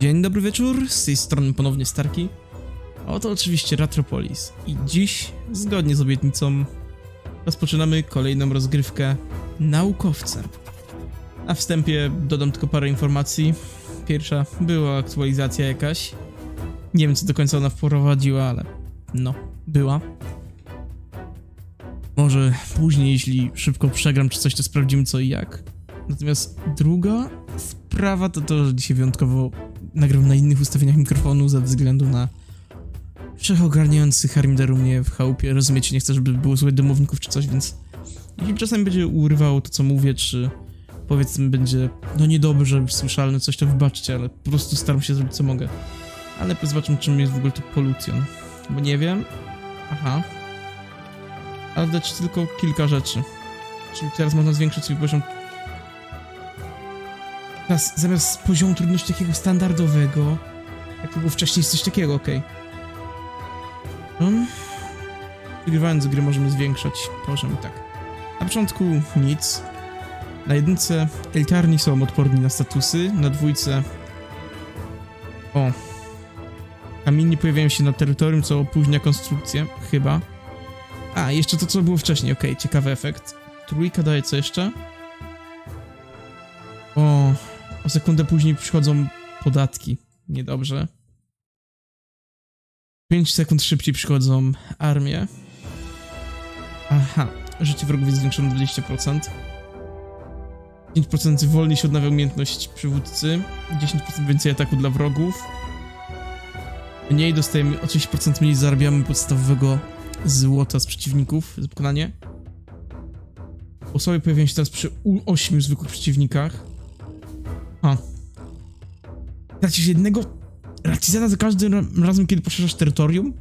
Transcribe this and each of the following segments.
Dzień dobry wieczór, z tej strony ponownie Starki. Oto oczywiście Ratropolis i dziś, zgodnie z obietnicą, rozpoczynamy kolejną rozgrywkę Naukowcem. Na wstępie dodam tylko parę informacji. Pierwsza, była aktualizacja jakaś. Nie wiem co do końca ona wprowadziła, ale no, była. Może później, jeśli szybko przegram czy coś, to sprawdzimy co i jak. Natomiast druga sprawa to to, że dzisiaj wyjątkowo nagrywam na innych ustawieniach mikrofonu ze względu na wszechogarniający harmider u mnie w chałupie. Rozumiecie, nie chcę, żeby było słychać domowników czy coś, więc jeśli czasami będzie urywało to, co mówię, czy powiedzmy będzie, no niedobrze słyszalne coś, to wybaczcie, ale po prostu staram się zrobić, co mogę. Ale zobaczmy, czym jest w ogóle to pollution. Bo nie wiem. Aha. Ale dać tylko kilka rzeczy. Czyli teraz można zwiększyć swój poziom Teraz zamiast poziomu trudności takiego standardowego, jak było wcześniej, jest coś takiego. Okay. Um, Wygrywając gry możemy zwiększać poziom, tak. Na początku nic. Na jedynce elitarni są odporni na statusy, na dwójce... O. Kamienni pojawiają się na terytorium, co opóźnia konstrukcję, chyba. A, jeszcze to, co było wcześniej, okay, ciekawy efekt. Trójka daje co jeszcze? O, sekundę później przychodzą podatki. Niedobrze. 5 sekund szybciej przychodzą armie. Aha, życie wrogów jest zwiększone o 20%. 5% wolniej się odnawia umiejętność przywódcy. 10% więcej ataku dla wrogów. Mniej dostajemy, o 30% mniej zarabiamy podstawowego złota z przeciwników za pokonanie. Osoby pojawiają się teraz przy 8 zwykłych przeciwnikach. A. Tracisz jednego Ratizana za każdym razem, kiedy poszerzasz terytorium?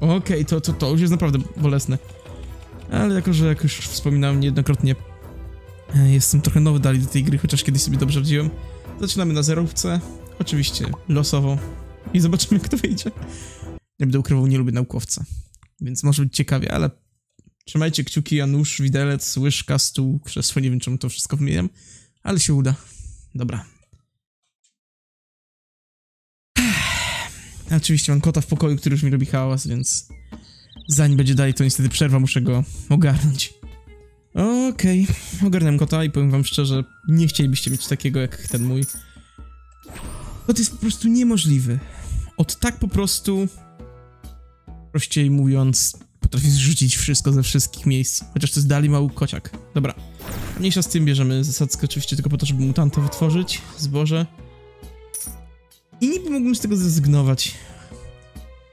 Okej, okay, to, to, to już jest naprawdę bolesne. Ale jako, że jak już wspominałem niejednokrotnie, e, jestem trochę nowy dalej do tej gry, chociaż kiedyś sobie dobrze wziąłem. Zaczynamy na zerówce, oczywiście losowo i zobaczymy jak to wyjdzie. Nie będę ukrywał, nie lubię naukowca, więc może być ciekawie, ale trzymajcie kciuki, Janusz, widelec, łyżka, stół, krzesło, nie wiem czemu to wszystko wymieniam, ale się uda. Dobra. Oczywiście mam kota w pokoju, który już mi robi hałas, więc zanim będzie dalej, to niestety przerwa, muszę go ogarnąć. Okej, okay. ogarnę kota i powiem wam szczerze, nie chcielibyście mieć takiego jak ten mój. Kot jest po prostu niemożliwy. Od tak po prostu, prościej mówiąc, potrafi zrzucić wszystko ze wszystkich miejsc. Chociaż to jest dalej mały kociak. Dobra, Mniejsza z tym bierzemy zasadzkę oczywiście tylko po to, żeby mutanta wytworzyć, zboże. I niby mógłbym z tego zrezygnować.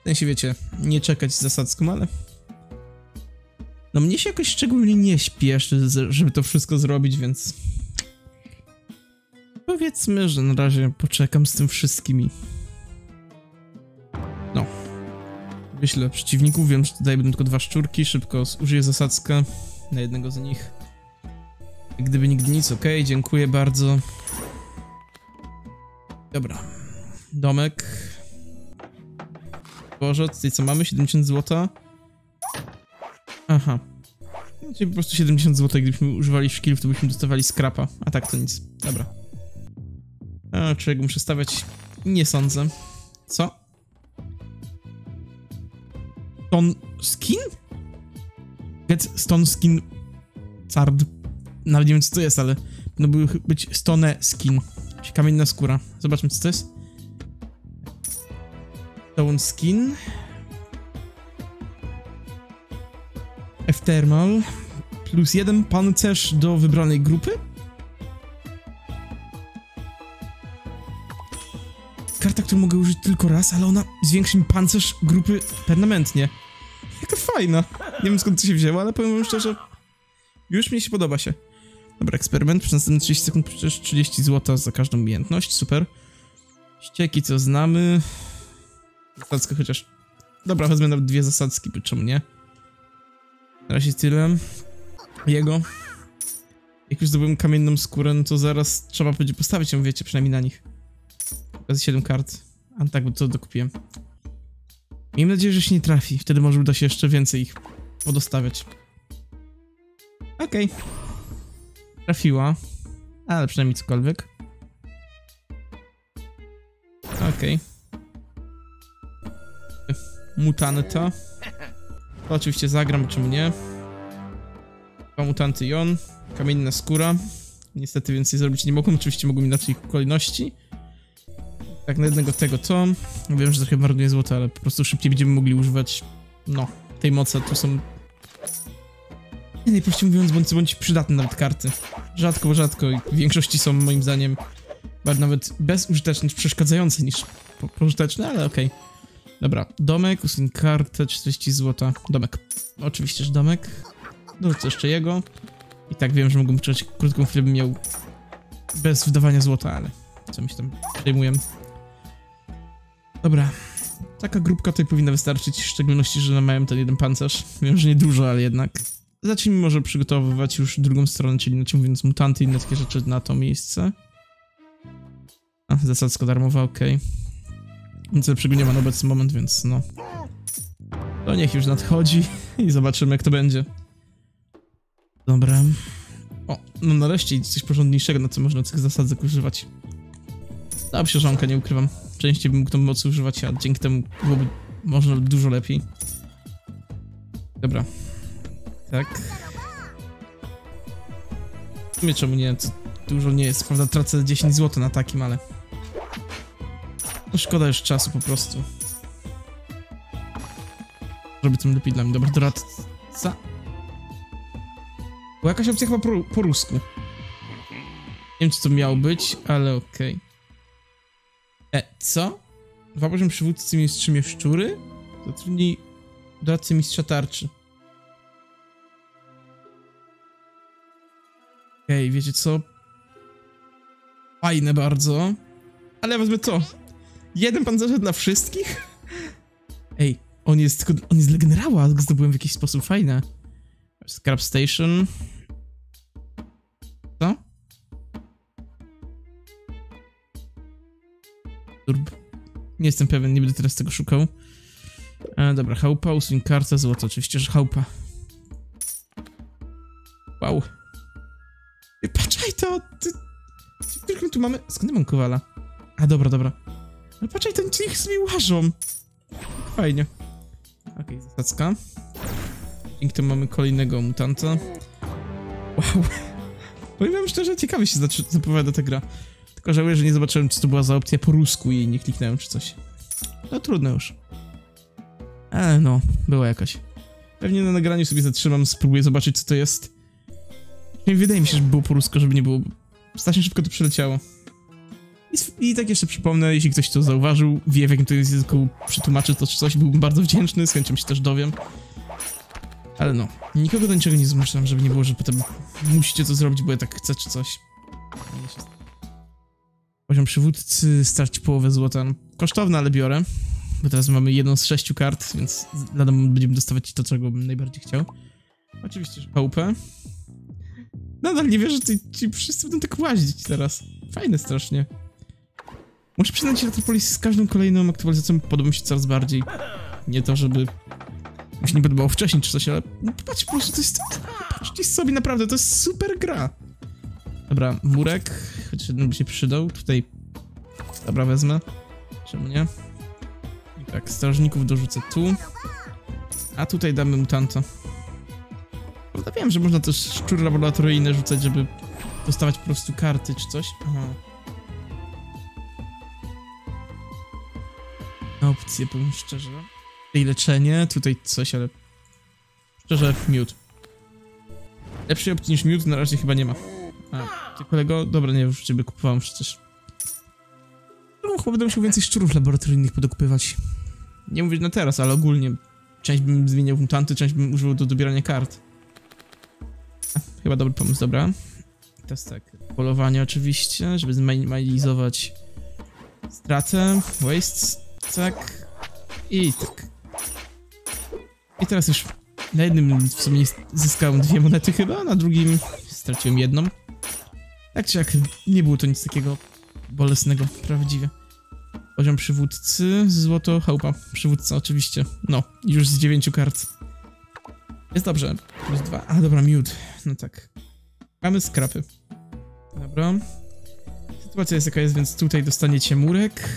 W sensie, wiecie, nie czekać z zasadzką, ale... No mnie się jakoś szczególnie nie śpieszy, żeby to wszystko zrobić, więc... Powiedzmy, że na razie poczekam z tym wszystkimi. No. Wyślę przeciwników, wiem, że tutaj będą tylko dwa szczurki, szybko użyję zasadzkę na jednego z nich. Gdyby nigdy nic, ok, dziękuję bardzo. Dobra. Domek. Boże, tutaj co mamy? 70 zł. Aha. Czyli po prostu 70 zł, gdybyśmy używali szkilów, to byśmy dostawali skrapa. A tak to nic. Dobra. A, czego muszę stawiać? Nie sądzę. Co? Stone skin? Get stone skin card. Nawet nie wiem co to jest, ale no był być stone skin. Kamienna skóra. Zobaczmy co to jest. Stone skin. F-thermal. Plus jeden pancerz do wybranej grupy. Karta, którą mogę użyć tylko raz, ale ona zwiększy mi pancerz grupy permanentnie. Jaka fajna. Nie wiem skąd to się wzięło, ale powiem wam szczerze, już mi się podoba się. Dobra, eksperyment. Przez następne 30 sekund przecież 30 zł za każdą umiejętność. Super. Ścieki, co znamy. Zasadzkę chociaż... Dobra, wezmę nawet dwie zasadzki, czemu nie? Na razie tyle. Jego. Jak już zdobyłem kamienną skórę, no to zaraz trzeba będzie postawić ją, wiecie, przynajmniej na nich. Bez 7 kart. A tak, bo to dokupiłem. Miejmy nadzieję, że się nie trafi. Wtedy może uda się jeszcze więcej ich podostawiać. Okej. Okay. Trafiła. Ale przynajmniej cokolwiek. okej. Mutanta. To oczywiście zagram, czemu nie. Dwa mutanty i on. Kamienna skóra. Niestety więcej zrobić nie mogłem, oczywiście mogłem inaczej kolejności. Tak, na jednego tego to. Wiem, że trochę marnuje złoto, ale po prostu szybciej będziemy mogli używać, no, tej mocy. Tu są, najprościej mówiąc, bądź, bądź przydatne nawet karty. Rzadko, rzadko i w większości są moim zdaniem nawet bezużyteczne, przeszkadzające niż po- pożyteczne, ale okej. Dobra, domek, usuń kartę, 40 zł. Domek. Oczywiście, że domek. Dorzucę jeszcze jego. I tak wiem, że mógłbym poczekać krótką chwilę, bym miał bez wydawania złota, ale co mi się tam przejmuję. Dobra. Taka grupka tutaj powinna wystarczyć, w szczególności, że mają ten jeden pancerz. Wiem, że nie dużo, ale jednak. Zacznijmy może przygotowywać już drugą stronę, czyli inaczej mówiąc mutanty i inne takie rzeczy na to miejsce. A, zasadzka darmowa, okej. Nic lepszego nie ma na obecny moment, więc no. To niech już nadchodzi i zobaczymy jak to będzie. Dobra. O, no nareszcie coś porządniejszego, na co można tych zasadzek używać. Dobrze, żonka, nie ukrywam. Częściej bym mógł tą mocy używać, a dzięki temu byłoby można dużo lepiej. Dobra. Tak. W sumie czemu nie, to dużo nie jest, prawda, tracę 10 zł na takim, ale... No szkoda już czasu po prostu. Robi tym lepiej dla mnie. Dobra, doradca. Była jakaś opcja chyba po, po rusku. Nie wiem, czy to miało być, ale okej. E, co? Dwa poziom przywódcy mistrzymi szczury? Zatrudnij doradcę mistrza tarczy. Okej, wiecie co? Fajne bardzo. Ale ja wezmę to. Jeden pancerz dla wszystkich? Ej, on jest on jest dla generała, zdobyłem w jakiś sposób, fajne. Scrap Station. Co? Turb. Nie jestem pewien, nie będę teraz tego szukał. E, dobra, chałupa, usuń kartę, złoto, oczywiście, że chałupa. Wow. To, ty... Tu mamy... Skąd mam kowala? A, dobra, dobra. Ale patrzaj, ten niech sobie łażą. Fajnie. Okej, zasadzka. Dzięki temu mamy kolejnego mutanta. Wow. Powiem wam szczerze, ciekawie się zapowiada ta gra. Tylko żałuję, że nie zobaczyłem, co to była za opcja po rusku i nie kliknąłem czy coś. No trudno już. Ale no, była jakaś. Pewnie na nagraniu sobie zatrzymam, spróbuję zobaczyć, co to jest. Nie wydaje mi się, że było po żeby nie było. Strasznie szybko to przeleciało. I, I tak jeszcze przypomnę, jeśli ktoś to zauważył, wie w jakim to jest języku, przetłumaczy to czy coś, byłbym bardzo wdzięczny, z chęcią się też dowiem. Ale no, nikogo do niczego nie zmuszam, żeby nie było, że potem musicie to zrobić, bo ja tak chcę czy coś. Poziom przywódcy, stracić połowę złota. No, kosztowne, ale biorę. Bo teraz mamy jedną z sześciu kart, więc lada będziemy dostawać to, czego bym najbardziej chciał. Oczywiście, że pałupę. Nadal nie wierzę, że ci, ci wszyscy będą tak łazić teraz. Fajne strasznie. Muszę przyznać, że Retropolis z każdą kolejną aktualizacją podoba mi się coraz bardziej. Nie to, żeby mi się nie podobało wcześniej czy coś, ale no, patrz po prostu, to jest... Patrzcie sobie, naprawdę, to jest super gra. Dobra, murek, choć jeden by się przydał. Tutaj, dobra, wezmę. Czemu nie? I tak, strażników dorzucę tu. A tutaj damy mutanta. Prawda wiem, że można też szczury laboratoryjne rzucać, żeby dostawać po prostu karty czy coś. Aha. Opcje, powiem szczerze. Tutaj leczenie, tutaj coś, ale... Szczerze, miód. Lepszej opcji niż miód na razie chyba nie ma. A, ty kolego? Dobra, nie, już ciebie kupowałem przecież. No, chyba będę musiał więcej szczurów laboratoryjnych podokupywać. Nie mówię na teraz, ale ogólnie. Część bym zmieniał mutanty, część bym używał do dobierania kart. Chyba dobry pomysł, dobra. Teraz tak, polowanie oczywiście, żeby zminimalizować stratę, waste, tak i tak. I teraz już na jednym w sumie zyskałem dwie monety chyba, na drugim straciłem jedną. Tak czy jak, nie było to nic takiego bolesnego, prawdziwie. Poziom przywódcy, złoto, chałupa, przywódca oczywiście. No, już z dziewięciu kart. Jest dobrze, plus dwa. A, dobra, miód. No tak. Mamy skrapy. Dobra. Sytuacja jest jaka jest, więc tutaj dostaniecie murek.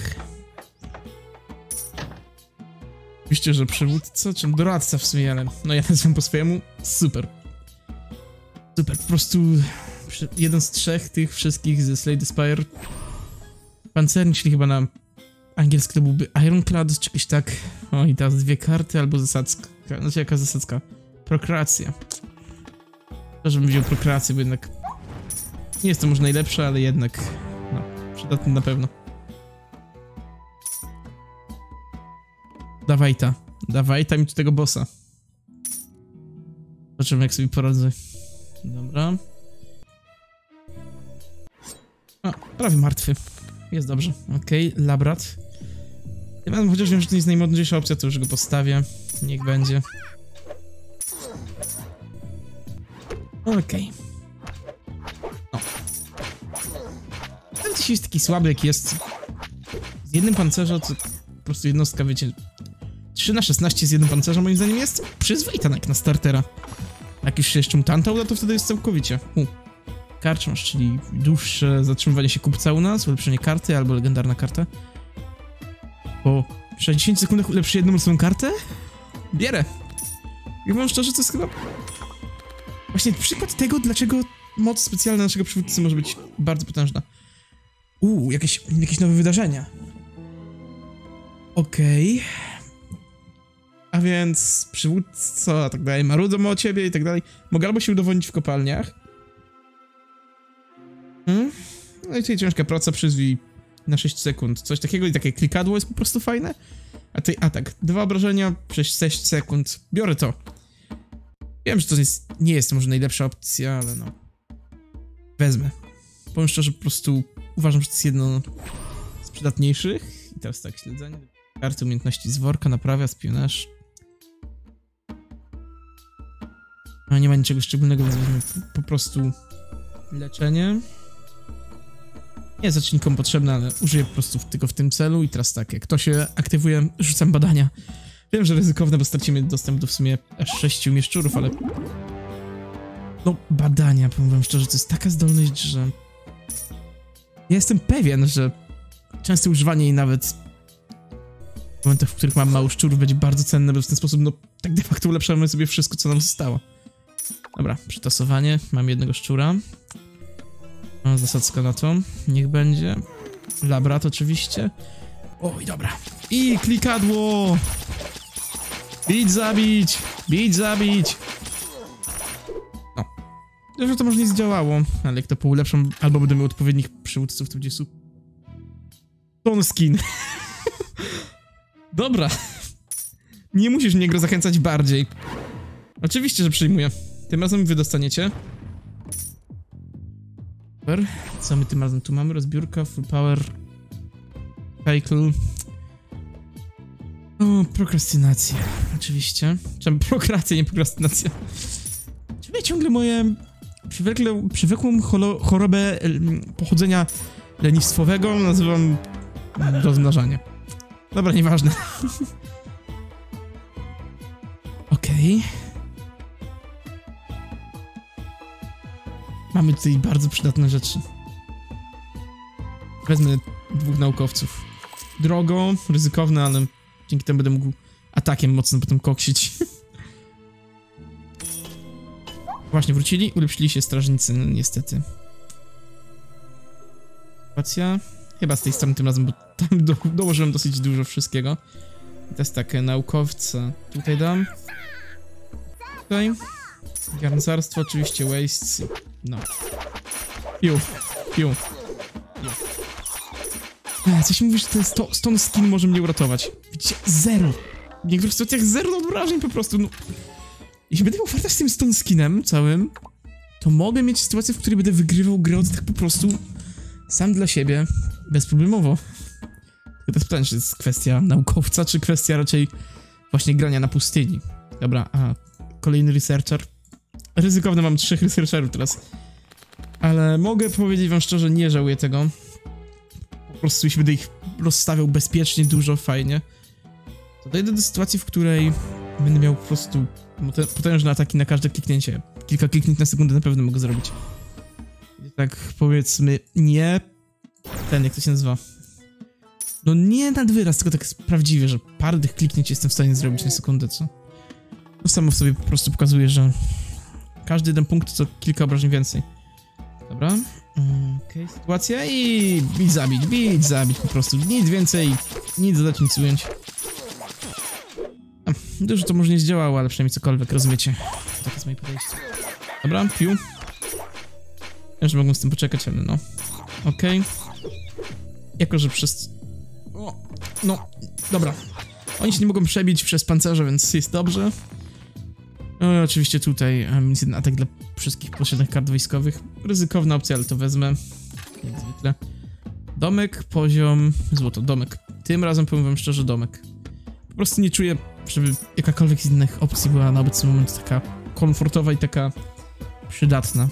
Oczywiście, że przywódca, czy doradca w sumie, ale no ja nazywam po swojemu. Super. Super, po prostu jeden z trzech tych wszystkich ze Slay the Spire. Pancernik, czyli chyba na angielskie to byłby Ironclad, czy jakoś tak. O i teraz dwie karty albo zasadzka. Znaczy jaka zasadzka? Prokreacja. To, żebym wziął prokreację, bo jednak nie jest to może najlepsze, ale jednak no, przydatne na pewno. Dawaj ta. Dawaj ta mi tu tego bossa. Zobaczymy jak sobie poradzę. Dobra. A, prawie martwy. Jest dobrze. Okej, labrat. Ja mam chociaż wiem, że to nie jest najmodniejsza opcja, to już go postawię. Niech będzie. Okej. O. Ten dzisiaj jest taki słaby, jak jest. Z jednym pancerzem, to po prostu jednostka, wiecie... 3 na 16 z jednym pancerzem moim zdaniem jest przyzwoita jak na startera. Jak już się jeszcze mutanta uda, to wtedy jest całkowicie. U. Karczmasz, czyli dłuższe zatrzymywanie się kupca u nas, ulepszenie karty albo legendarna karta. Po 60 sekundach ulepszy jedną losową kartę? Bierę. I wam szczerze, to jest chyba... Właśnie przykład tego, dlaczego moc specjalna naszego przywódcy może być bardzo potężna. Uuu, jakieś, jakieś nowe wydarzenia. Okej. A więc przywódco, a tak dalej, marudzą o ciebie i tak dalej. Mogę albo się udowodnić w kopalniach. Hmm? No i tutaj ciężka praca przyzwij na 6 sekund. Coś takiego i takie klikadło jest po prostu fajne. A tutaj atak. Dwa obrażenia przez 6 sekund. Biorę to. Wiem, że to jest, nie jest może najlepsza opcja, ale no. Wezmę. Powiem szczerze, po prostu uważam, że to jest jedno z przydatniejszych. I teraz tak, śledzenie. Karty umiejętności z worka, naprawia, spionaż. No nie ma niczego szczególnego, więc weźmiemy po prostu leczenie. Nie jest zacznikom potrzebne, ale użyję po prostu tylko w tym celu i teraz tak, jak to się aktywuje, rzucam badania. Wiem, że ryzykowne, bo stracimy dostęp do w sumie aż sześciu mieszczurów, ale... No, badania, powiem szczerze, to jest taka zdolność, że... Ja jestem pewien, że częste używanie jej nawet w momentach, w których mam mało szczurów, będzie bardzo cenne, bo w ten sposób, no, tak de facto ulepszamy sobie wszystko, co nam zostało. Dobra, przetasowanie, mam jednego szczura. O, zasadzka na to, niech będzie. Labrat oczywiście. Oj, dobra. I klikadło! Bić, zabić! Bić, zabić! O. Że to może nie zdziałało, ale jak to poulepszam, albo będę miał odpowiednich przywódców, to będzie super. Ton skin. Dobra. Nie musisz mnie go zachęcać bardziej. Oczywiście, że przyjmuję. Tym razem wy dostaniecie. Super. Co my tym razem tu mamy? Rozbiórka, full power, cycle. O, prokrastynacja. Oczywiście. Czemu prokracja, nie prokrastynacja? Czy ja ciągle moje przywykle, przywykłą chorobę pochodzenia lenistwowego nazywam rozmnażanie. Dobra, nieważne. Okej. Mamy tutaj bardzo przydatne rzeczy. Wezmę dwóch naukowców. Drogo, ryzykowne, ale dzięki temu będę mógł atakiem mocno potem koksić. Właśnie, wrócili, ulepszyli się strażnicy, no, niestety. Sytuacja? Chyba z tej strony tym razem, bo tam do, dołożyłem dosyć dużo wszystkiego. I teraz tak, naukowca tutaj dam. Tutaj. Garncarstwo, oczywiście wastes. No. Piu, piu. piu. Ech, Coś mi mówi, że ten sto, stone skin może mnie uratować. Widzicie? Zero. W niektórych sytuacjach zero obrażeń po prostu, no. Jeśli będę miał farta z tym stone skinem całym, to mogę mieć sytuację, w której będę wygrywał grę od tak po prostu sam dla siebie, bezproblemowo. Tylko teraz pytanie, czy to jest kwestia naukowca, czy kwestia raczej właśnie grania na pustyni. Dobra, a kolejny researcher. Ryzykowne mam trzech researcherów teraz. Ale mogę powiedzieć wam szczerze, nie żałuję tego. Po prostu jeśli będę ich rozstawiał bezpiecznie, dużo, fajnie, to dojdę do sytuacji, w której będę miał po prostu potężne ataki na każde kliknięcie. Kilka kliknięć na sekundę na pewno mogę zrobić. Tak powiedzmy, nie... Ten, jak to się nazywa? No nie nad wyraz, tylko tak prawdziwie, że parę tych kliknięć jestem w stanie zrobić na sekundę, co? To samo w sobie po prostu pokazuje, że każdy jeden punkt to kilka obrażeń więcej. Dobra. Mm, Okej, sytuacja i bić, zabić, bić, zabić po prostu. Nic więcej, nic dodać, nic ująć. A, Dużo to może nie zdziałało, ale przynajmniej cokolwiek, rozumiecie. Tak jest moje podejście. Dobra, piu. Ja że mogłem z tym poczekać, ale no. Okej. Jako, że przez... O, no, dobra. Oni się nie mogą przebić przez pancerze, więc jest dobrze. No oczywiście tutaj jest jeden atak dla wszystkich posiadanych kart wojskowych. Ryzykowna opcja, ale to wezmę. Jak zwykle. Domek, poziom, złoto, domek. Tym razem powiem wam szczerze, domek. Po prostu nie czuję, żeby jakakolwiek z innych opcji była na obecny moment taka komfortowa i taka przydatna.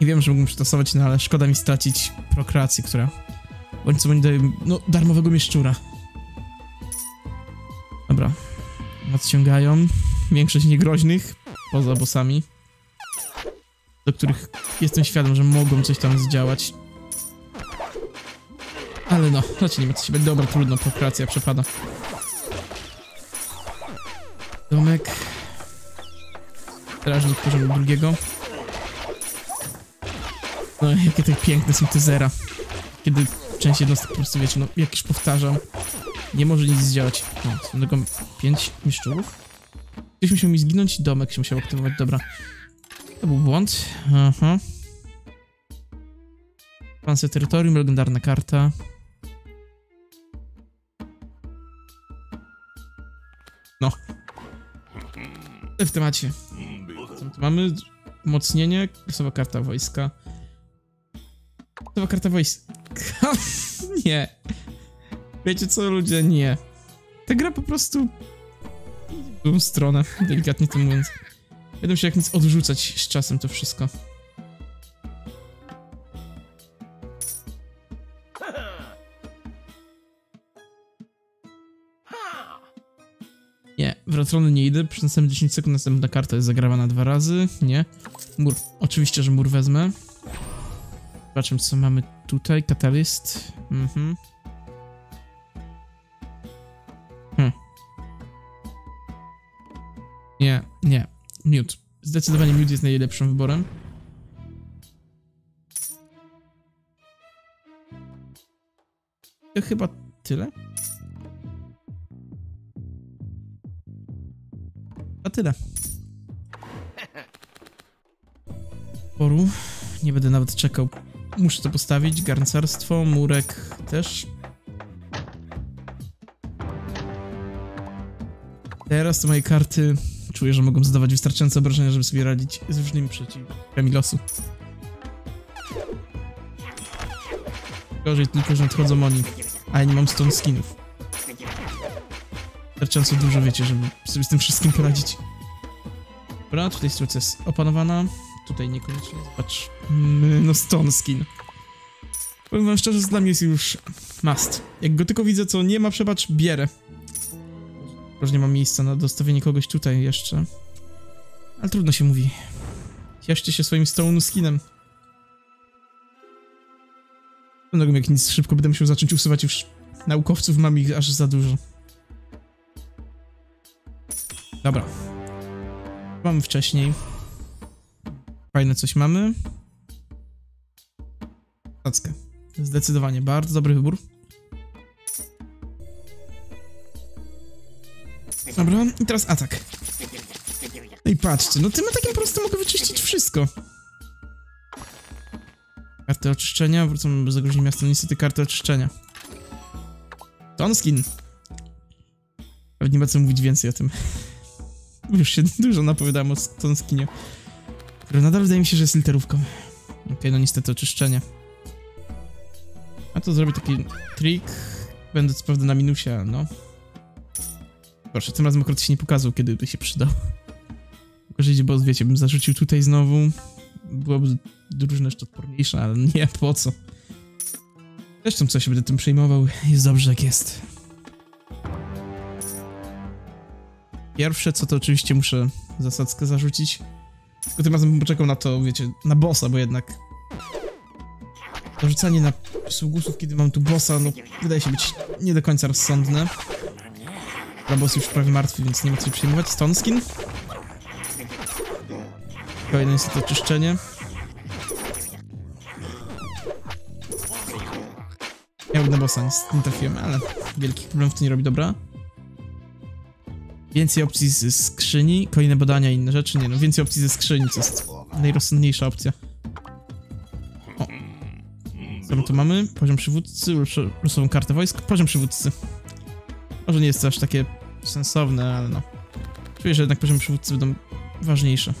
I wiem, że mógłbym przetasować, no ale szkoda mi stracić prokreację, która bądź co oni dają, no, darmowego mieszczura. Nadciągają. Większość niegroźnych, poza bossami. Do których jestem świadom, że mogą coś tam zdziałać. Ale no, znaczy nie ma co się. Dobra, trudno, prokreacja przepada. Domek. Strażnik poziomu drugiego. No, jakie to piękne są te zera. Kiedy część jednostek po prostu, wiecie, no, jak już powtarzam, nie może nic zdziałać. No, są tylko pięć miszczurów. Ktoś musiał mi zginąć, domek się musiał aktywować, dobra. To był błąd. Aha. Panse terytorium, legendarna karta. No. W temacie. Tu mamy? Umocnienie, losowa karta wojska. Losowa karta wojska. nie. Wiecie co, ludzie? Nie. Ta gra po prostu... w tą stronę, delikatnie to mówiąc. Będę się jak nic odrzucać z czasem to wszystko. Nie, w Rotrony nie idę, przez następne 10 sekund następna karta jest zagrawana dwa razy, nie. Mur, oczywiście, że mur wezmę. Zobaczymy co mamy tutaj, katalyst. Mhm. Zdecydowanie mute jest najlepszym wyborem. To chyba tyle. A tyle. Poru. Nie będę nawet czekał. Muszę to postawić. Garncarstwo, murek też. Teraz to moje karty czuję, że mogą zadawać wystarczające obrażenia, żeby sobie radzić z różnymi przeciwnikami losu. Gorzej tylko, że nadchodzą oni, a ja nie mam stone skinów. Wystarczająco dużo wiecie, żeby sobie z tym wszystkim poradzić. Dobra, tutaj sytuacja jest opanowana. Tutaj niekoniecznie. Zobacz. Mm, No stone skin. Powiem wam szczerze, że dla mnie jest już must. Jak go tylko widzę, co nie ma przebacz, bierę. Że nie ma miejsca na dostawienie kogoś tutaj jeszcze. Ale trudno się mówi. Cieszcie się swoim stone skinem. Będę jak nic szybko będę musiał zacząć usuwać już naukowców, mam ich aż za dużo. Dobra. Mamy wcześniej. Fajne coś mamy. Tackę. Zdecydowanie, bardzo dobry wybór. Dobra, i teraz atak. No i patrzcie, no tym atakiem po prostu mogę wyczyścić wszystko. Karty oczyszczenia, wrócą bez zagrożenia miasta, niestety karty oczyszczenia. Tonskin. Pewnie co mówić więcej o tym. Już się dużo napowiadałem o Tonskinie. Który nadal wydaje mi się, że jest literówką. Okej, okay, no niestety oczyszczenie. A to zrobię taki trik. Będę co prawda na minusie, no. Proszę, tym razem akurat się nie pokazał, kiedy by się przydał. Idzie boss, wiecie, bym zarzucił tutaj znowu. Byłoby drużyna jeszcze odporniejsza, ale nie, po co? Zresztą co się będę tym przejmował, jest dobrze jak jest. Pierwsze co to oczywiście muszę zasadzkę zarzucić. Tylko tym razem poczekał na to, wiecie, na bossa, bo jednak... Zarzucanie na sługusów, kiedy mam tu bossa, no wydaje się być nie do końca rozsądne. Ale boss już prawie martwy, więc nie ma co się przejmować. Stone skin. Kolejne jest to oczyszczenie. Miałbym na bossa, nie trafiłem, ale wielkich problemów to nie robi, dobra. Więcej opcji ze skrzyni, kolejne badania i inne rzeczy. Nie no, więcej opcji ze skrzyni, co jest najrozsądniejsza opcja. O. Co my tu mamy? Poziom przywódcy, los- losową kartę wojsk, poziom przywódcy. Może nie jest to aż takie sensowne, ale no. Czuję, że jednak poziom przywódcy będą ważniejsze.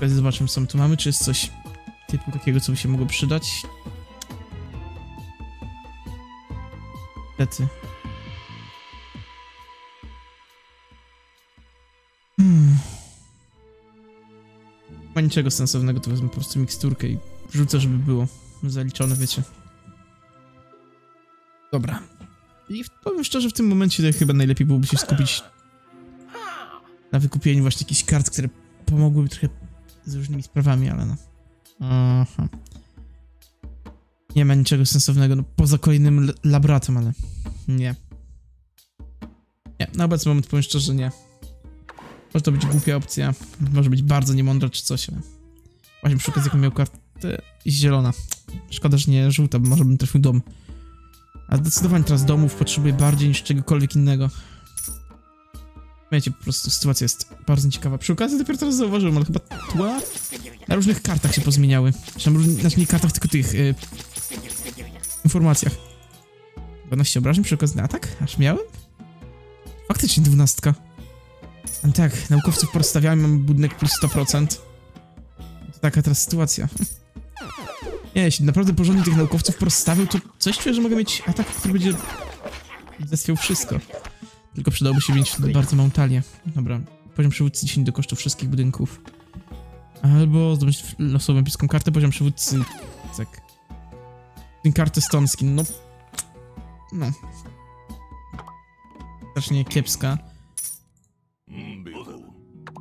Teraz zobaczymy, co my tu mamy, czy jest coś typu takiego, co by się mogło przydać. Niestety. Hmm. Ma niczego sensownego, to wezmę po prostu miksturkę i wrzucę, żeby było zaliczone, wiecie. Dobra. I powiem szczerze, w tym momencie chyba najlepiej byłoby się skupić na wykupieniu właśnie jakichś kart, które pomogłyby trochę z różnymi sprawami, ale no. Aha. Nie ma niczego sensownego, no poza kolejnym labratem, ale nie. Nie, na obecny moment powiem szczerze, nie. Może to być głupia opcja, może być bardzo niemądra czy coś, ale... Właśnie przy okazji jaką miał kartę zielona. Szkoda, że nie żółta, bo może bym trafił dom. A zdecydowanie teraz domów potrzebuję bardziej niż czegokolwiek innego. Wiecie, po prostu sytuacja jest bardzo ciekawa. Przy okazji dopiero teraz zauważyłem, ale chyba tła na różnych kartach się pozmieniały. Znaczy nie kartach, tylko tych y, informacjach. 12 obrażeń przy okazji na atak? Aż miałem? Faktycznie dwunastka. No tak, naukowców porozstawiałem, mam budynek plus 100%. To taka teraz sytuacja. Nie, jeśli naprawdę porządnie tych naukowców porozstawił, to coś czuję, że mogę mieć atak, który będzie zestwiał wszystko. Tylko przydałoby się mieć bardzo małą talię. Dobra, poziom przywódcy 10 do kosztu wszystkich budynków. Albo zdobyć losową epicką kartę, poziom przywódcy... Tak. Tę kartę Stone Skin, no... No. Strasznie kiepska.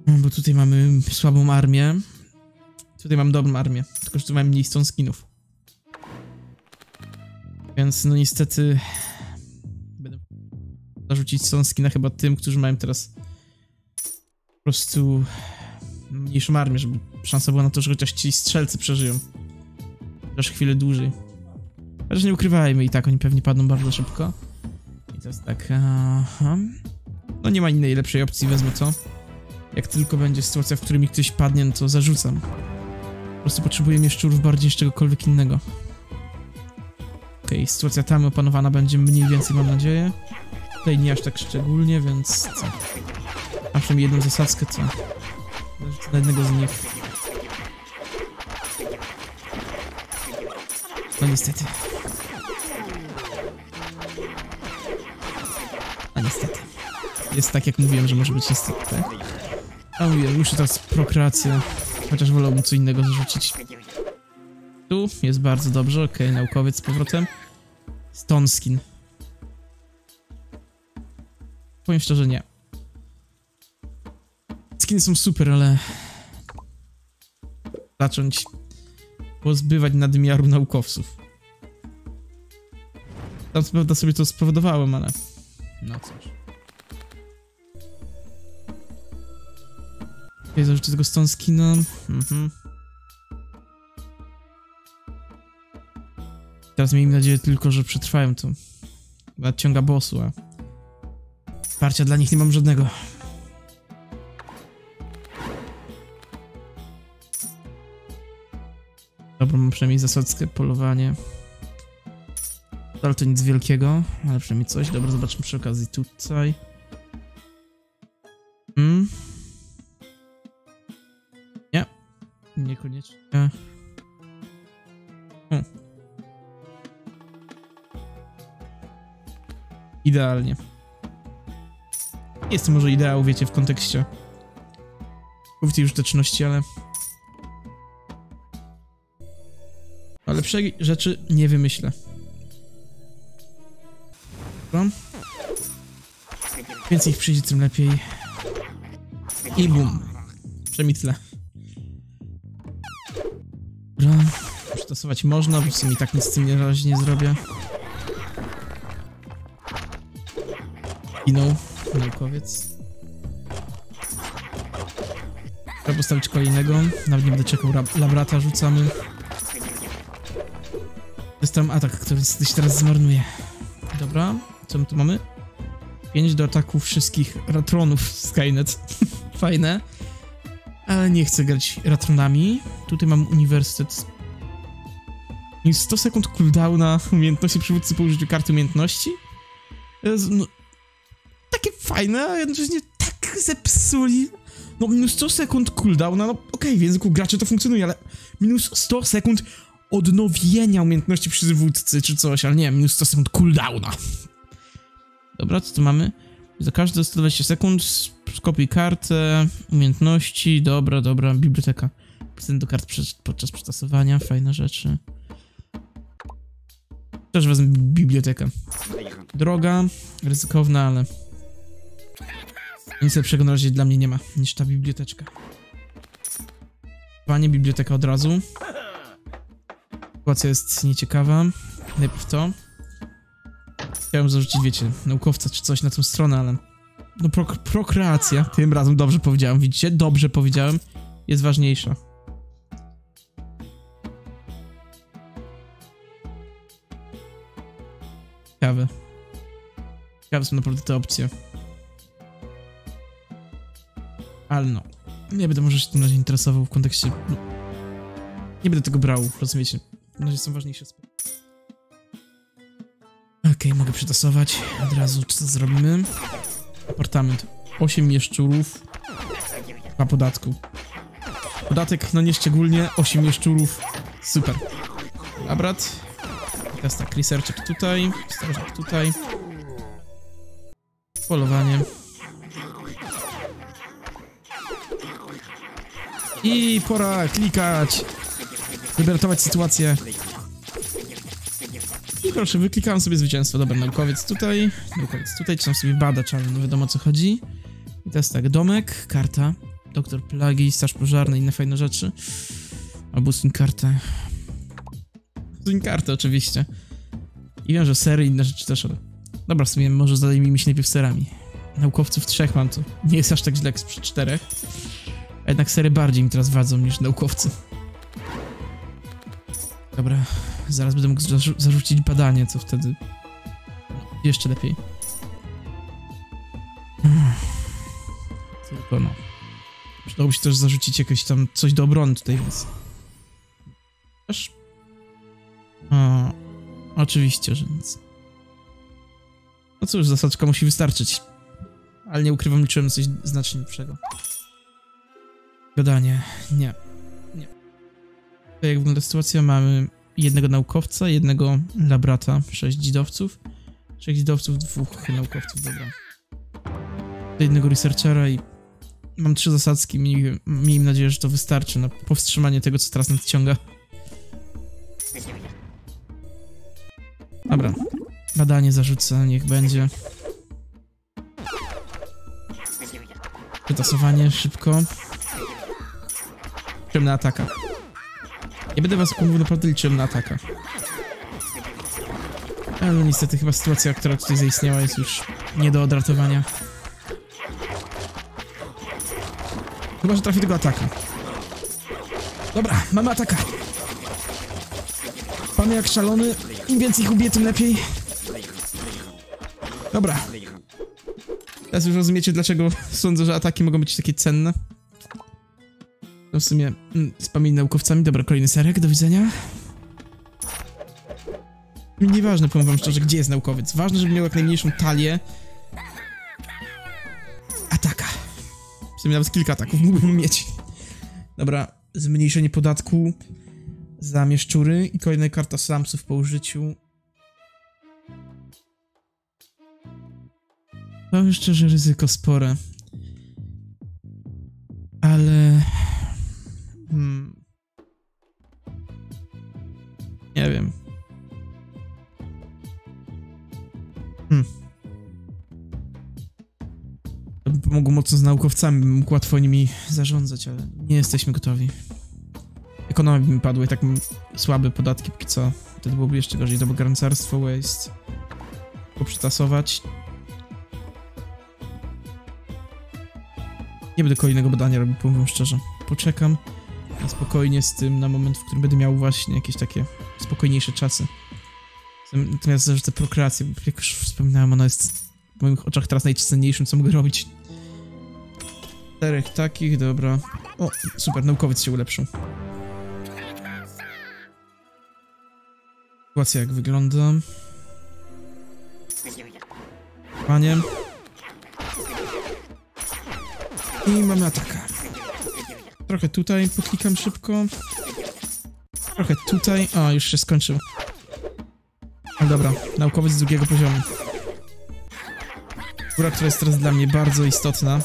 Bo tutaj mamy słabą armię. Tutaj mam dobrą armię, tylko że tu mam mniej Stone Skinów. Więc no niestety... Będę zarzucić Stone Skina chyba tym, którzy mają teraz po prostu mniejszą armię, żeby szansa była na to, że chociaż ci strzelcy przeżyją. Chociaż chwilę dłużej. Chociaż nie ukrywajmy, i tak oni pewnie padną bardzo szybko. I to jest tak, aha. No nie ma innej lepszej opcji, wezmę to. Jak tylko będzie sytuacja, w której mi ktoś padnie, no to zarzucam. Prostu potrzebuję mieszczurów bardziej niż czegokolwiek innego. Okej, sytuacja tam opanowana będzie mniej więcej, mam nadzieję. Tutaj nie aż tak szczególnie, więc co? Mam przynajmniej jedną zasadzkę, co? Zarzucę na jednego z nich. No niestety. A niestety. Jest tak, jak mówiłem, że może być niestety, tak? A mówię, muszę teraz prokreację, chociaż wolałbym co innego zarzucić. Tu jest bardzo dobrze, okej, naukowiec z powrotem. Stone skin. Powiem szczerze, nie. Skiny są super, ale... Zacząć pozbywać nadmiaru naukowców. Tam prawda sobie to spowodowałem, ale... No cóż. Okej, zarzucę tego stone skina. Mhm. Teraz miejmy nadzieję tylko, że przetrwają to. Nadciąga bossu, a... Wsparcia dla nich nie mam żadnego. Dobra, mam przynajmniej zasadzkę, polowanie. Ale to nic wielkiego, ale przynajmniej coś. Dobra, zobaczmy przy okazji tutaj. Niekoniecznie. Hmm. Idealnie. Nie jest to może ideał, wiecie, w kontekście całkowitej użyteczności, ale... Ale lepszej rzeczy nie wymyślę. Dobra. Więcej ich przyjdzie, tym lepiej. I bum. Przynajmniej tyle. Przetasować można, bo w sumie tak nic z tym razie nie zrobię. Ginął naukowiec. Trzeba postawić kolejnego. Nawet nie będę czekał, ra- labrata rzucamy. Tam atak, który się teraz zmarnuje. Dobra, co my tu mamy? 5 do ataku wszystkich ratronów Skynet. Fajne. Ale nie chcę grać ratronami. Tutaj mam uniwersytet. I 100 sekund cooldowna umiejętności przywódcy po użyciu karty umiejętności. Jezu, No, takie fajne, a jednocześnie tak zepsuli. No minus 100 sekund cooldowna, no okej, w języku graczy to funkcjonuje, ale minus 100 sekund odnowienia umiejętności przywódcy czy coś, ale nie, minus 100 sekund cooldowna. Dobra, co tu mamy? Za każde 120 sekund skopiuj kartę, umiejętności, dobra, dobra, biblioteka. Prezent do kart podczas przetasowania, fajne rzeczy. Też wezmę bibliotekę. Droga, ryzykowna, ale nic lepszego na razie dla mnie nie ma niż ta biblioteczka. Panie, biblioteka od razu. Sytuacja jest nieciekawa. Najpierw to. Chciałem zarzucić, wiecie, naukowca czy coś na tą stronę, ale... No prok prokreacja, tym razem dobrze powiedziałem, widzicie? Dobrze powiedziałem. Jest ważniejsza. Ciekawe są naprawdę te opcje. Ale no. Nie będę może się tym razie interesował w kontekście... No, nie będę tego brał, rozumiecie? Na razie są ważniejsze sprawy. Okej, mogę przetasować. Od razu co zrobimy? Apartament. 8 jaszczurów. Na podatku. Podatek, no nie szczególnie. 8 jaszczurów. Super. Abrat. Teraz tak, researcher tutaj. Strażnik tutaj. Polowanie. I pora klikać. Wyratować sytuację. I proszę, wyklikałem sobie zwycięstwo. Dobra, naukowiec tutaj, naukowiec tutaj, czy tam sobie badacz, ale no wiadomo o co chodzi. I teraz tak, domek, karta, doktor plagi, straż pożarna, inne fajne rzeczy. Albo usuń kartę. Usuń kartę, oczywiście. I wiem, że sery i inne rzeczy też, ale... Dobra, w sumie może zajmijmy się najpierw serami. Naukowców trzech mam, to nie jest aż tak źle jak przy czterech. A jednak sery bardziej mi teraz wadzą niż naukowcy. Dobra, zaraz będę mógł zarzu zarzucić badanie, co wtedy jeszcze lepiej. Tylko no. Przydałoby się też zarzucić jakieś tam coś do obrony tutaj, więc... Też... O, oczywiście, że nic. No cóż, zasadka musi wystarczyć. Ale nie ukrywam, liczyłem coś znacznie lepszego. Gadanie. Nie. Nie. To jak wygląda sytuacja? Mamy jednego naukowca, jednego labrata, sześć dzidowców. Sześć dzidowców, dwóch naukowców, dobra. Do jednego researchera i mam trzy zasadzki. Miej, miejmy nadzieję, że to wystarczy na powstrzymanie tego, co teraz nadciąga. Dobra. Badanie zarzucę, niech będzie. Przetasowanie szybko. Liczyłem na ataka. Nie będę was kłamał, naprawdę liczyłem na ataka. Ale niestety chyba sytuacja, która tutaj zaistniała jest już nie do odratowania. Chyba, że trafi tego ataka. Dobra, mamy ataka. Pan jak szalony, im więcej ich ubije, tym lepiej. Dobra. Teraz już rozumiecie, dlaczego sądzę, że ataki mogą być takie cenne. No w sumie mm, z pamięć naukowcami. Dobra, kolejny serek, do widzenia. Nieważne, powiem wam szczerze, gdzie jest naukowiec. Ważne, żeby miał jak najmniejszą talię. Ataka. W sumie nawet kilka ataków mógłbym mieć. Dobra, zmniejszenie podatku za mieszczury i kolejna karta samców po użyciu. Powiem szczerze, ryzyko spore. Ale... Hmm. Nie wiem. Hmm. To pomogło mocno z naukowcami, mógł łatwo nimi zarządzać, ale nie jesteśmy gotowi. ekonomii mi padły, tak słabe podatki póki co. Wtedy byłoby jeszcze gorzej. Dobra, garncarstwo, waste. Poprzetasować. Nie będę kolejnego badania robił, powiem szczerze. Poczekam na spokojnie z tym, na moment, w którym będę miał właśnie jakieś takie spokojniejsze czasy. Natomiast zarzucę prokreację, bo jak już wspominałem, ona jest w moich oczach teraz najcenniejszym, co mogę robić. Czterech takich, dobra. O, super, naukowiec się ulepszył. Sytuacja jak wygląda. Panie. I mamy ataka. Trochę tutaj poklikam szybko. Trochę tutaj. A, już się skończył. Ale dobra, naukowiec z drugiego poziomu. Góra, która jest teraz dla mnie bardzo istotna.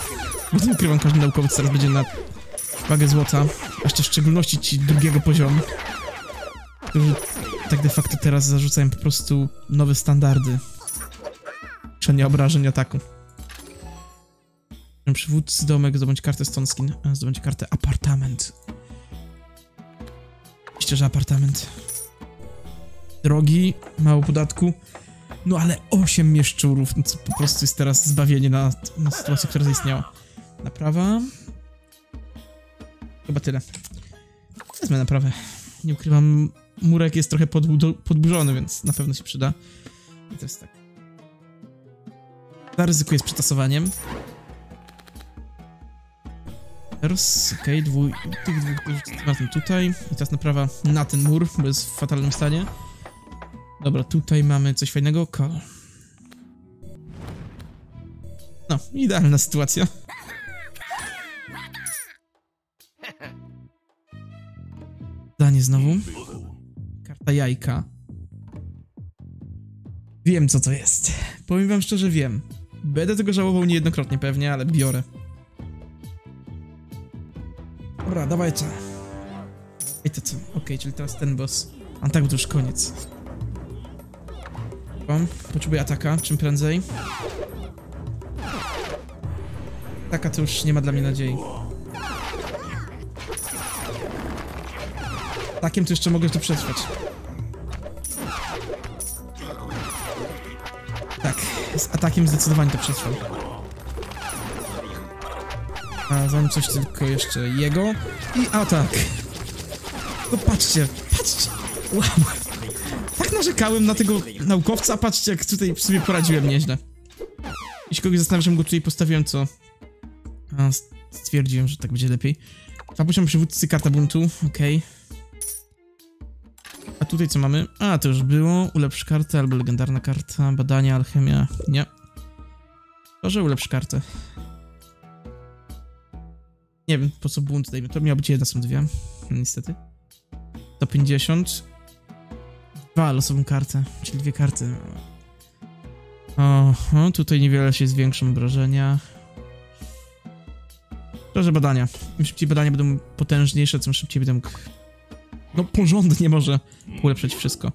Bo nie ukrywam, każdy naukowiec teraz będzie na wagę złota. A jeszcze w szczególności ci drugiego poziomu. Którzy tak de facto teraz zarzucają po prostu nowe standardy. Przenia obrażeń ataku. Przywódcy domek, zdobądź kartę Stonskin, zdobądź kartę apartament. Oczywiście, że apartament. Drogi, mało podatku. No ale 8 mieszczurów, no co po prostu jest teraz zbawienie na, na sytuację, która zaistniała. Naprawa. Chyba tyle. Wezmę naprawę. Nie ukrywam, murek jest trochę podbu- podburzony, więc na pewno się przyda. I teraz tak. Zaryzykuję z przetasowaniem. Teraz, okej, okay, tych dwóch razem tutaj. I teraz naprawa na ten mur, bo jest w fatalnym stanie. Dobra, tutaj mamy coś fajnego. Call. No, idealna sytuacja. Danie znowu. Karta jajka. Wiem, co to jest. Powiem wam szczerze, wiem. Będę tego żałował niejednokrotnie pewnie, ale biorę. Dobra, dawajcie. I to co? Okej, okay, czyli teraz ten boss. A tak, to już koniec. Potrzebuję ataka, czym prędzej. Taka to już nie ma dla mnie nadziei. Takiem to jeszcze mogę to przetrwać. Tak, z atakiem zdecydowanie to przetrwał. A zanim coś tylko jeszcze jego. I atak. No patrzcie, patrzcie. Wow. Tak narzekałem na tego naukowca, patrzcie jak tutaj sobie poradziłem nieźle. Jeśli kogoś zastanawiam, go tutaj postawiłem, co... A, stwierdziłem, że tak będzie lepiej. Dwa poziom przywódcy, karta buntu, okej. Okay. A tutaj co mamy? A, to już było. Ulepsz kartę albo legendarna karta, badania, alchemia. Nie. Może ulepsz kartę. Nie wiem, po co bunt dajmy. To miała być jedna, są dwie. Niestety. 150. Dwa losową kartę, czyli dwie karty. Oho, tutaj niewiele się zwiększą obrażenia. Proszę badania. Im szybciej badania będą potężniejsze, tym szybciej będę mógł... No porządnie może ulepszyć wszystko.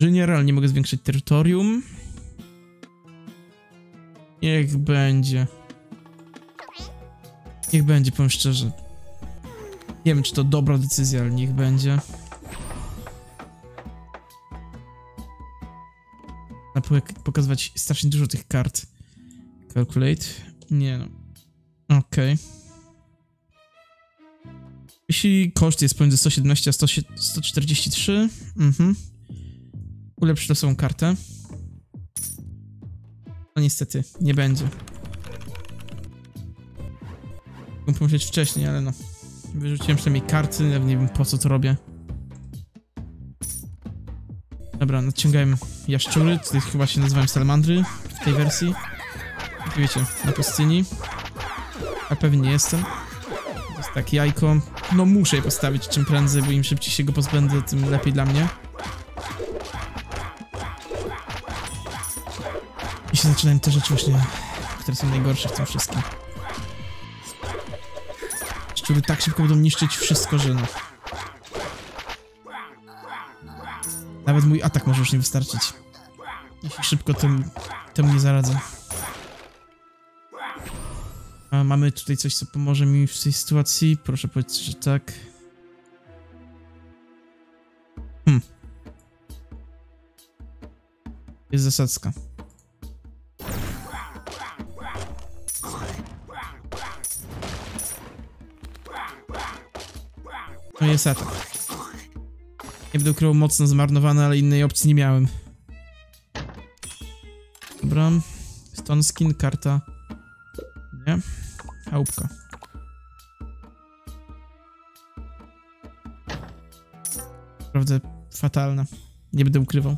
General nie mogę zwiększyć terytorium. Niech będzie. Niech będzie, powiem szczerze. Nie wiem, czy to dobra decyzja, ale niech będzie. Pokazywać strasznie dużo tych kart. Calculate. Nie no. Okej. Okay. Jeśli koszt jest pomiędzy 117 a 100, 143, mhm. Ulepsz losową kartę. No niestety, nie będzie. Mogłem pomyśleć wcześniej, ale no. Wyrzuciłem przynajmniej karty, nawet nie wiem po co to robię. Dobra, nadciągałem jaszczury, tutaj chyba się nazywają salamandry w tej wersji. Jak wiecie, na pustyni. A pewnie nie jestem. To jest tak, jajko. No muszę je postawić czym prędzej, bo im szybciej się go pozbędę, tym lepiej dla mnie. I się zaczynają te rzeczy właśnie, które są najgorsze w tym wszystkim które tak szybko będą niszczyć wszystko, że no. Nawet mój atak może już nie wystarczyć. Ja szybko tym, temu nie zaradzę. A mamy tutaj coś, co pomoże mi w tej sytuacji? Proszę powiedzieć, że tak. Hmm. Jest zasadzka. No jest atak. Nie będę ukrywał mocno zmarnowany, ale innej opcji nie miałem. Dobra. Stone skin, karta. Nie. Chałupka. Naprawdę fatalna. Nie będę ukrywał.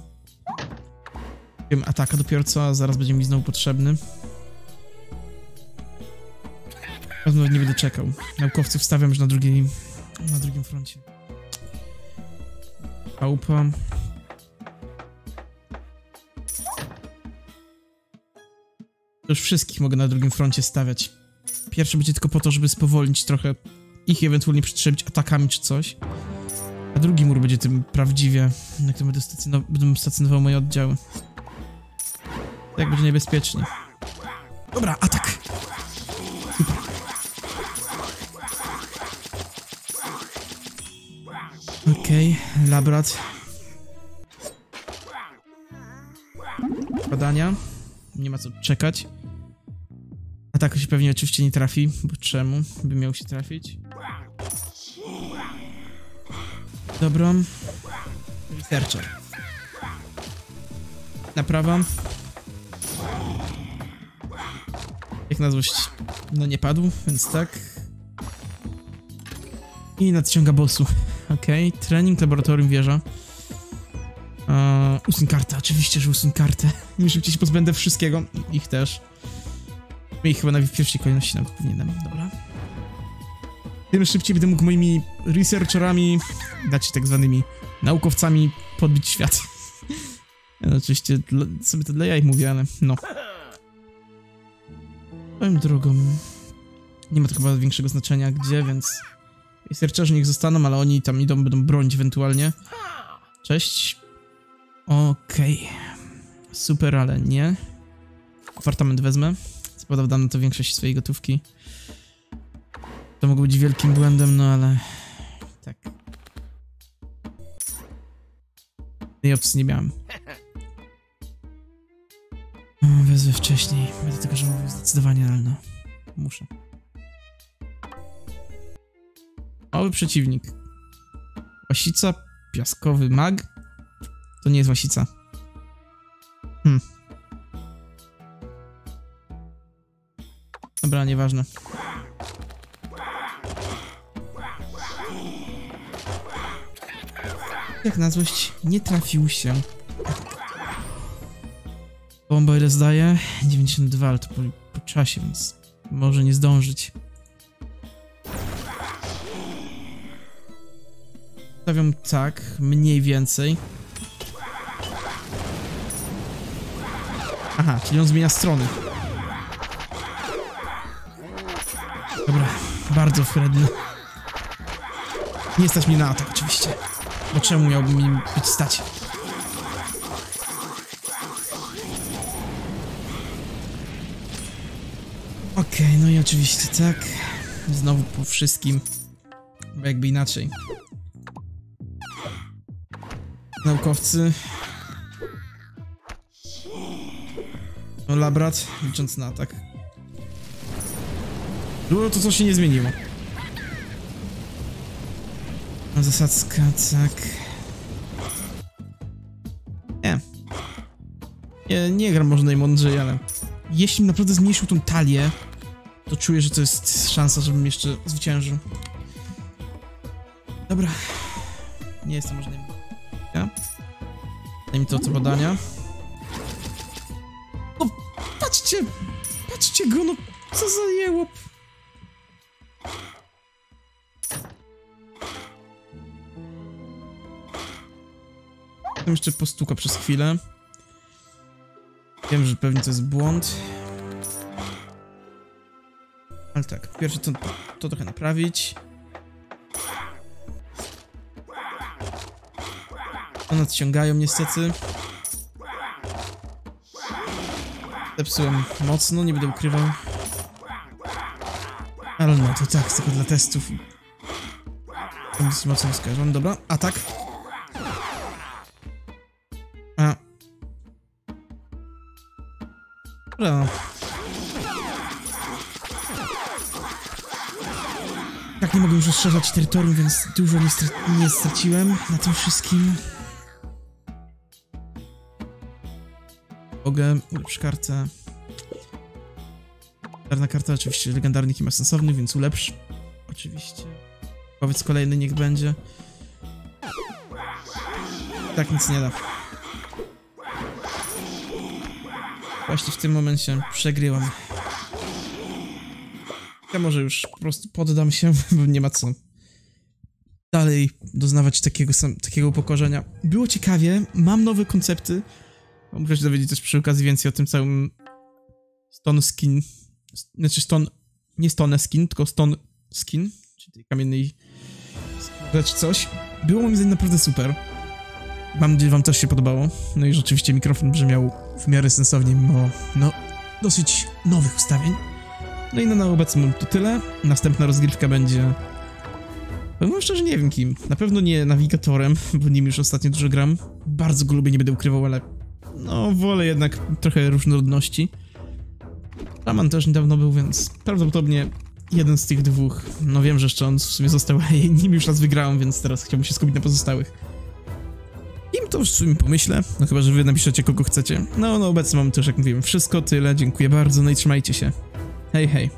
Wiem, ataka dopiero co, a zaraz będzie mi znowu potrzebny. Pewno nie będę czekał. Naukowców stawiam już na drugim, na drugim froncie. To już wszystkich mogę na drugim froncie stawiać. Pierwszy będzie tylko po to, żeby spowolnić trochę ich, ewentualnie przytrzebić atakami czy coś. A drugi mur będzie tym prawdziwie, na którym będę, stacjonow będą stacjonowały moje oddziały. Tak będzie niebezpiecznie. Dobra, atak! Okej, okay, labrat. Badania. Nie ma co czekać. Atak się pewnie oczywiście nie trafi, bo czemu by miał się trafić? Dobra. Researcher. Naprawa. Jak na złość, no nie padł, więc tak. I nadciąga bossu. Okej, okay. trening, laboratorium, wieża. Uh, usuń kartę, oczywiście, że usuń kartę. Im szybciej się pozbędę wszystkiego. Ich też. I chyba na pierwszej kolejności nawet powinienem, dobra. Tym szybciej będę mógł moimi researcherami, znaczy tak zwanymi naukowcami podbić świat. Ja, oczywiście dla, sobie to dla jaj mówię, ale no. Powiem drogą. Nie ma to chyba większego znaczenia gdzie, więc... Researcherzy niech zostaną, ale oni tam idą, będą bronić ewentualnie. Cześć. Okej. Okay. Super, ale nie. Apartament wezmę. Spadał dam na to większość swojej gotówki. To mogło być wielkim błędem, no ale... Tak. Tej opcji nie miałem. Wezwę wcześniej. Będę tego żałował zdecydowanie, ale no. Muszę. Mały przeciwnik. Łasica, piaskowy mag. To nie jest łasica. Hmm. Dobra, nieważne. Jak na złość nie trafił się. Bomba ile zdaje? 92, ale to po, po czasie, więc może nie zdążyć. Stawiam tak, mniej więcej. Aha, czyli on zmienia strony. Dobra, bardzo wredny. Nie stać mi na atak, oczywiście. Bo czemu miałbym mi być stać? Okej, okay, no i oczywiście tak. Znowu po wszystkim. Jakby inaczej. Naukowcy. No labrat, licząc na atak. Było to, co się nie zmieniło. Zasadzka, tak. Nie. Nie, nie gram może najmądrzej, ale... Jeśli naprawdę zmniejszył tą talię, to czuję, że to jest szansa, żebym jeszcze zwyciężył. Dobra. Nie jestem możliwy. Ja? Daj mi to co badania. No, patrzcie! Patrzcie go, no co za jełop. Tam jeszcze postuka przez chwilę. Wiem, że pewnie to jest błąd. Ale tak, pierwsze to, to trochę naprawić. One odciągają niestety. Zepsułem mocno, nie będę ukrywał. Ale no, to tak, tylko dla testów. Dosyć mocno wskażą. Dobra, atak. A. Dobra. Tak nie mogę już rozszerzać terytorium, więc dużo nie, nie straciłem na tym wszystkim. Mogę ulepszyć kartę. Legendarna karta oczywiście legendarnik i ma sensowny, więc ulepsz. Oczywiście. Powiedz kolejny, niech będzie. Tak nic nie da. Właśnie w tym momencie przegrywam. Ja może już po prostu poddam się, bo nie ma co dalej doznawać takiego, sam, takiego upokorzenia. Było ciekawie, mam nowe koncepty. Muszę się dowiedzieć też przy okazji więcej o tym całym Stone Skin. Znaczy Stone, nie Stone Skin, tylko Stone Skin, czyli tej kamiennej rzecz coś. Było moim zdaniem naprawdę super. Mam nadzieję, wam też się podobało. No i rzeczywiście mikrofon brzmiał w miarę sensownie, mimo no, dosyć nowych ustawień. No i no, na obecny to tyle. Następna rozgrywka będzie... Powiem szczerze, nie wiem kim. Na pewno nie nawigatorem, bo nim już ostatnio dużo gram. Bardzo go lubię, nie będę ukrywał, ale... No, wolę jednak trochę różnorodności. Raman też niedawno był, więc prawdopodobnie jeden z tych dwóch. No wiem, że jeszcze on w sumie został, ale nim już raz wygrałem, więc teraz chciałbym się skupić na pozostałych. Im to w sumie pomyślę, no chyba, że wy napiszecie kogo chcecie. No, no obecnie mam też, jak mówiłem, wszystko, tyle, dziękuję bardzo, no i trzymajcie się. Hej, hej.